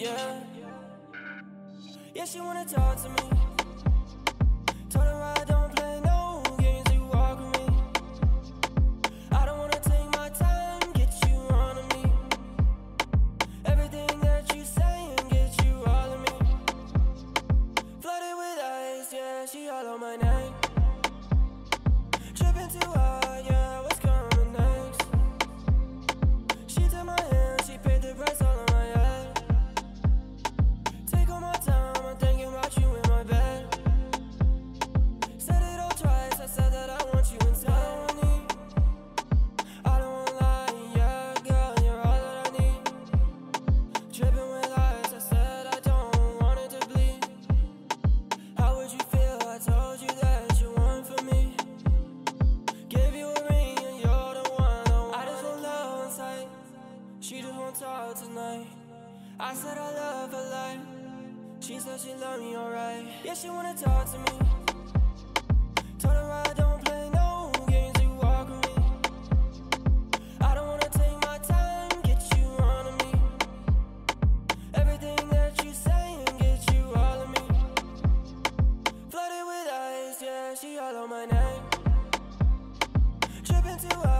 yeah. Yeah, she wanna talk to me. Told her I don't play no games, you walk with me. I don't wanna take my time, get you on me. Everything that you saying, gets you all of me. Flooded with ice, yeah, she all on my name. Tripping too hard. gon' talk tonight. I said I love her life. She said she love me alright. Yeah, she wanna talk to me. Told her I don't play no games, you walk with me. I don't wanna take my time, get you on me. Everything that you saying, get you all of me. Flooded with eyes, yeah, she all on my name. Tripping to